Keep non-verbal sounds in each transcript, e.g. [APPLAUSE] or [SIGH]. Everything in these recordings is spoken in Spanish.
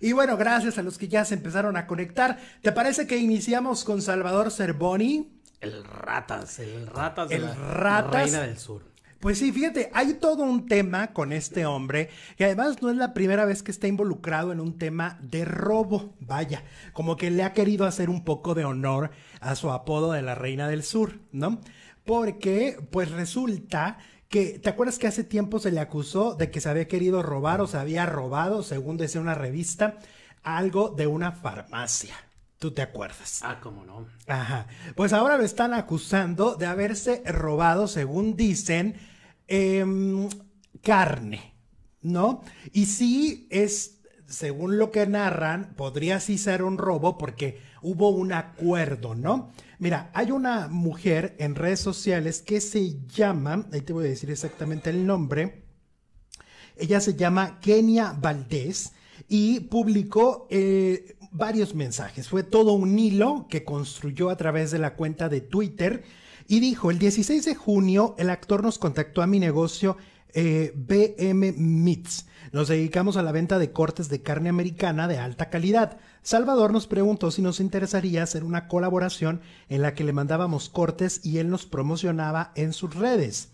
Y bueno, gracias a los que ya se empezaron a conectar. ¿Te parece que iniciamos con Salvador Cervoni? El Ratas, el Ratas de El la Ratas. Reina del Sur. Pues sí, fíjate, hay todo un tema con este hombre, que además no es la primera vez que está involucrado en un tema de robo. Vaya, como que le ha querido hacer un poco de honor a su apodo de la Reina del Sur, ¿no? Porque, pues resulta que, ¿te acuerdas que hace tiempo se le acusó de que se había querido robar o se había robado, según decía una revista, algo de una farmacia? ¿Tú te acuerdas? Ah, cómo no. Ajá. Pues ahora lo están acusando de haberse robado, según dicen, em, carne, ¿no? Y sí es, según lo que narran, podría sí ser un robo porque hubo un acuerdo, ¿no? Mira, hay una mujer en redes sociales que se llama, ahí te voy a decir exactamente el nombre, ella se llama Kenia Valdés y publicó eh, varios mensajes. Fue todo un hilo que construyó a través de la cuenta de Twitter y dijo, el 16 de junio el actor nos contactó a mi negocio eh, BM Meats. Nos dedicamos a la venta de cortes de carne americana de alta calidad. Salvador nos preguntó si nos interesaría hacer una colaboración en la que le mandábamos cortes y él nos promocionaba en sus redes.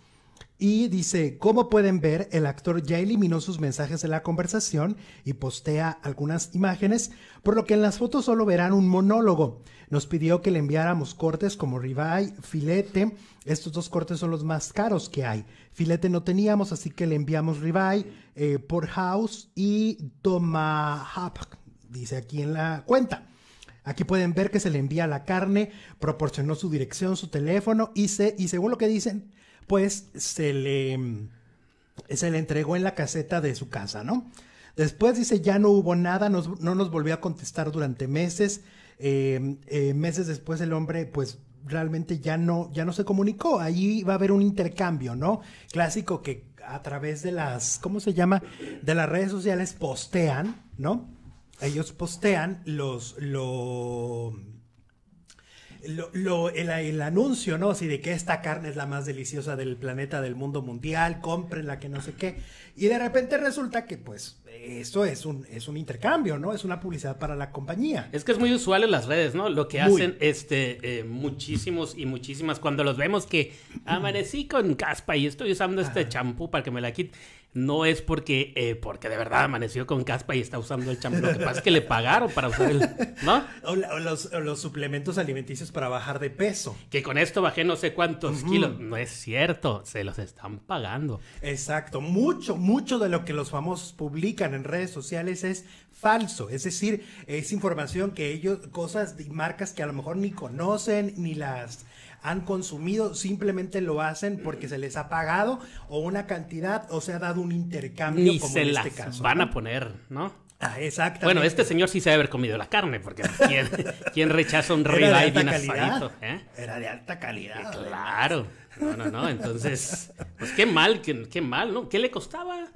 Y dice, como pueden ver, el actor ya eliminó sus mensajes de la conversación y postea algunas imágenes, por lo que en las fotos solo verán un monólogo. Nos pidió que le enviáramos cortes como ribeye, filete. Estos dos cortes son los más caros que hay. Filete no teníamos, así que le enviamos ribeye, eh, porthouse y tomahawk, dice aquí en la cuenta. Aquí pueden ver que se le envía la carne, proporcionó su dirección, su teléfono y, se, y según lo que dicen, pues se le, se le entregó en la caseta de su casa, ¿no? Después dice, ya no hubo nada, no nos volvió a contestar durante meses. Eh, eh, meses después el hombre, pues realmente ya no, ya no se comunicó. Ahí va a haber un intercambio, ¿no? Clásico que a través de las, ¿cómo se llama? De las redes sociales postean, ¿no? Ellos postean los, lo, lo, lo- el, el anuncio, ¿no? Así de que esta carne es la más deliciosa del planeta, del mundo mundial, cómprenla, que no sé qué. Y de repente resulta que, pues, eso es un, es un intercambio, ¿no? Es una publicidad para la compañía. Es que es muy usual en las redes, ¿no? Lo que Muy. hacen este eh, muchísimos y muchísimas cuando los vemos que amanecí con caspa y estoy usando este champú para que me la quite. No es porque eh, porque de verdad amaneció con caspa y está usando el champú. Lo que pasa es que le pagaron para usar el, ¿no? [LAUGHS] O, la- o los, suplementos alimenticios para bajar de peso. Que con esto bajé no sé cuántos kilos. No es cierto, se los están pagando. Exacto, mucho, mucho de lo que los famosos publican en redes sociales es falso, es decir, es información que ellos, cosas de marcas que a lo mejor ni conocen ni las han consumido, simplemente lo hacen porque se les ha pagado o una cantidad o se ha dado un intercambio Ni como se en las este caso. van ¿no? a poner, ¿no? Ah, exactamente. Bueno, este señor sí se debe haber comido la carne, porque ¿quién, [LAUGHS] quién rechaza un ribeye bien asadito? ¿eh? Era de alta calidad. Claro. No, no, no. Entonces, pues qué mal, qué, qué mal, ¿no? ¿Qué le costaba?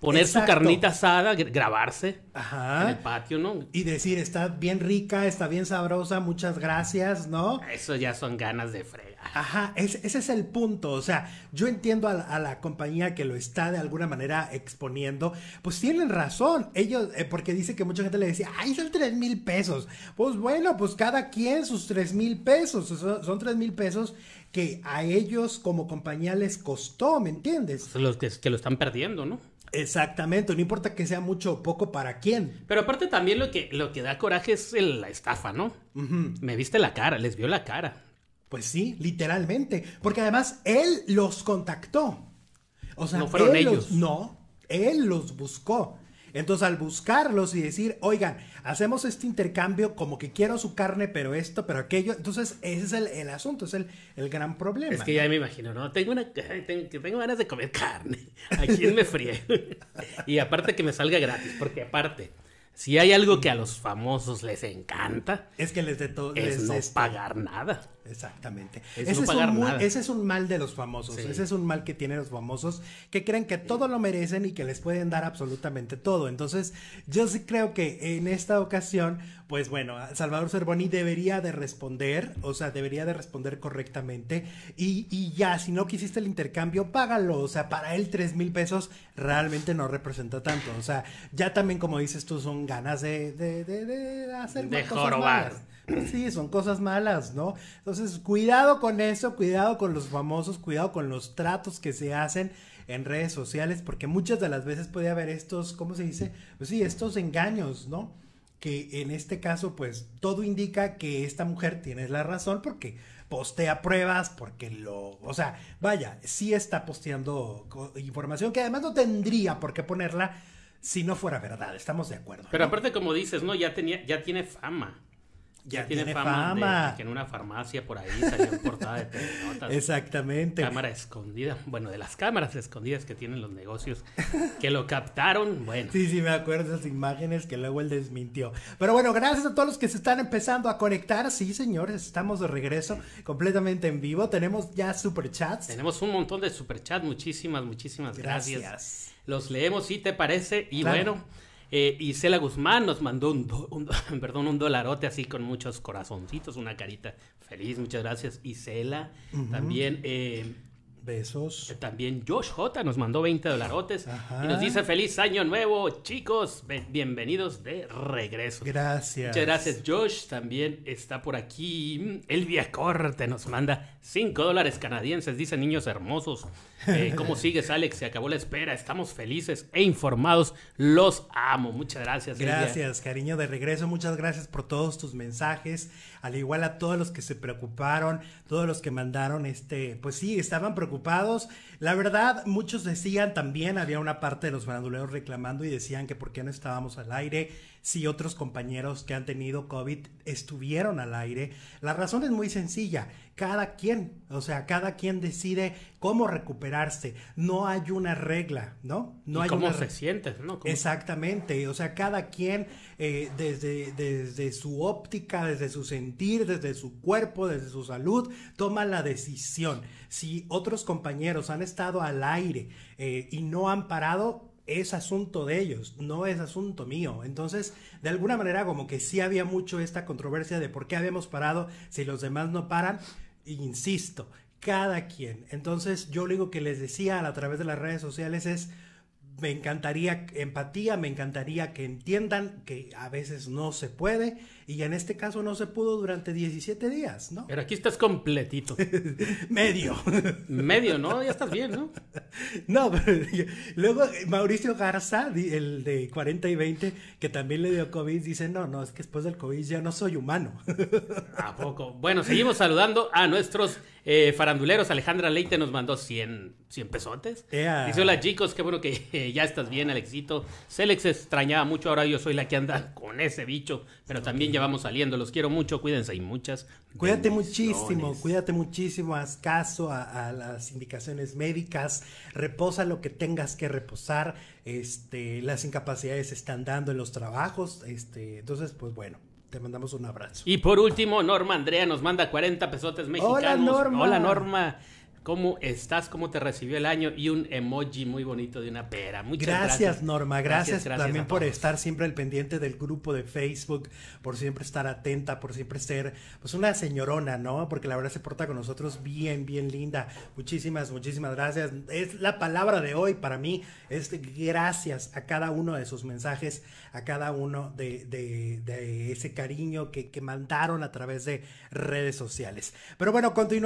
Poner Exacto. su carnita asada, gra- grabarse Ajá. en el patio, ¿no? Y decir, está bien rica, está bien sabrosa, muchas gracias, ¿no? Eso ya son ganas de fregar. Ajá, ese, ese es el punto. O sea, yo entiendo a la, a la compañía que lo está de alguna manera exponiendo. Pues tienen razón. Ellos, eh, porque dice que mucha gente le decía, ay, son tres mil pesos. Pues bueno, pues cada quien sus tres mil pesos. Son, tres mil pesos que a ellos como compañía les costó, ¿me entiendes? Los que, que lo están perdiendo, ¿no? Exactamente, no importa que sea mucho o poco para quién. Pero aparte también lo que, lo que da coraje es el- la estafa, ¿no? Me viste la cara, les vio la cara. Pues sí, literalmente. Porque además él los contactó. O sea, No fueron los- ellos. no, él los buscó. Entonces, al buscarlos y decir, oigan, hacemos este intercambio como que quiero su carne, pero esto, pero aquello. Entonces, ese es el, el asunto, es el, el gran problema. Es que ya me imagino, ¿no? Tengo, una, tengo, ganas de comer carne. [LAUGHS] ¿A quién me fríe? [LAUGHS] y aparte que me salga gratis, porque aparte, si hay algo que a los famosos les encanta, Es que les de todo. es les no este, pagar nada. Exactamente. Es ese, no es un nada. ese es un mal de los famosos. Sí. Ese es un mal que tienen los famosos que creen que todo lo merecen y que les pueden dar absolutamente todo. Entonces, yo sí creo que en esta ocasión, pues bueno, Salvador Cervoni debería de responder, o sea, debería de responder correctamente y, y ya, si no quisiste el intercambio, págalo. O sea, para él tres mil pesos realmente no representa tanto. O sea, ya también como dices tú, son ganas de, de, de, de hacer De cosas jorobar. malas. Pues [CLEARS THROAT] sí, son cosas malas, ¿no? Entonces, cuidado con eso, cuidado con los famosos, cuidado con los tratos que se hacen en redes sociales, porque muchas de las veces puede haber estos, ¿cómo se dice? Pues sí, estos engaños, ¿no? Que en este caso, pues todo indica que esta mujer tiene la razón porque postea pruebas, porque lo, o sea, vaya, sí está posteando información que además no tendría por qué ponerla si no fuera verdad, estamos de acuerdo. Pero ¿no? aparte, como dices, ¿no? Ya tenía, ya tiene fama. Ya, tiene, tiene fama, de- fama. de que [LAUGHS] en una farmacia por ahí salió en portada de telenotas. Exactamente. Cámara escondida. Bueno, de las cámaras escondidas que tienen los negocios que lo captaron. Bueno, Sí, sí, me acuerdo esas imágenes que luego él desmintió. Pero bueno, gracias a todos los que se están empezando a conectar. Sí, señores, estamos de regreso completamente en vivo. Tenemos ya super chats. tenemos un montón de superchat. Muchísimas, muchísimas gracias. Gracias. Los leemos si te parece. Y Claro. bueno, eh, Isela Guzmán nos mandó un, do- un [LAUGHS] perdón, un dolarote así con muchos corazoncitos, una carita feliz. Muchas gracias, Isela. También. eh, Besos. También Josh J nos mandó 20 dolarotes Ajá. y nos dice feliz año nuevo, chicos. Bienvenidos de regreso. Gracias. Muchas gracias, Josh. También está por aquí mm, Elvia Corte. Nos manda 5 dólares canadienses. Dice niños hermosos. Eh, ¿Cómo [LAUGHS] sigues, Alex? Se acabó la espera. Estamos felices e informados. Los amo. Muchas gracias, Elvia. Gracias, cariño de regreso. Muchas gracias por todos tus mensajes. Al igual a todos los que se preocuparon, todos los que mandaron este, pues sí, estaban preocupados. La verdad, muchos decían también, había una parte de los faranduleros reclamando y decían que por qué no estábamos al aire si otros compañeros que han tenido COVID estuvieron al aire. La razón es muy sencilla. Cada quien, o sea, cada quien decide cómo recuperarse. No hay una regla, ¿no? No ¿Y hay cómo una se re- siente? ¿no? ¿Cómo- Exactamente, o sea, cada quien eh, desde, desde su óptica, desde su sentir, desde su cuerpo, desde su salud, toma la decisión. Si otros compañeros han estado al aire eh, y no han parado, es asunto de ellos, no es asunto mío. Entonces, de alguna manera, como que sí había mucho esta controversia de por qué habíamos parado si los demás no paran. Insisto, cada quien. Entonces, yo lo único que les decía a través de las redes sociales es me encantaría empatía, me encantaría que entiendan que a veces no se puede y en este caso no se pudo durante 17 días, ¿no? Pero aquí estás completito. [LAUGHS] Medio. Medio, ¿no? Ya estás bien, ¿no? No, pero [LAUGHS] luego Mauricio Garza, el de 40 y 20, que también le dio COVID, dice, no, no, es que después del COVID ya no soy humano. [LAUGHS] ¿A poco? Bueno, seguimos saludando a nuestros eh, faranduleros. Alejandra Leite nos mandó 100, 100 pesotes. Ea. Dice, hola chicos, qué bueno que eh, ya estás bien, Alexito. Celex extrañaba mucho, ahora yo soy la que anda con ese bicho, pero también ya vamos saliendo. Los quiero mucho, cuídense y muchas. Cuídate muchísimo, cuídate muchísimo, haz caso a, a las indicaciones médicas, reposa lo que tengas que reposar, este, las incapacidades se están dando en los trabajos, este, entonces, pues bueno, te mandamos un abrazo. Y por último, Norma Andrea nos manda 40 pesotes mexicanos. Hola, Norma. Hola, Norma. ¿Cómo estás? ¿Cómo te recibió el año? Y un emoji muy bonito de una pera. Muchas gracias. Gracias, Norma, gracias, gracias también por estar siempre al pendiente del grupo de Facebook, por siempre estar atenta, por siempre ser pues una señorona, ¿no? Porque la verdad se porta con nosotros bien, bien linda. Muchísimas, muchísimas gracias. Es la palabra de hoy para mí, es gracias a cada uno de sus mensajes, a cada uno de, de- de ese cariño que, que mandaron a través de redes sociales. Pero bueno, continuamos.